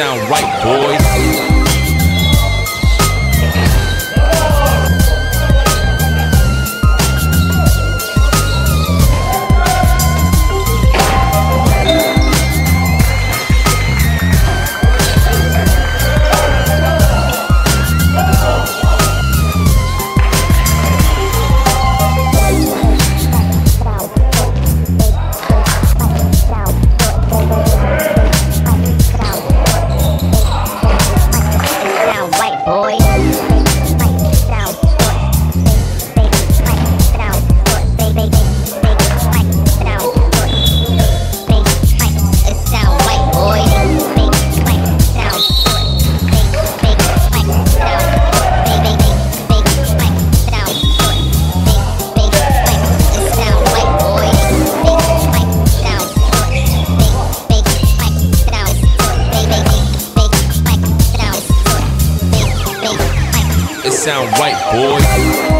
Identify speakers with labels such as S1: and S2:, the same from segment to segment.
S1: Sound right,
S2: boys.
S1: Sound right,
S2: boys.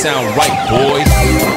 S2: sound right, boys.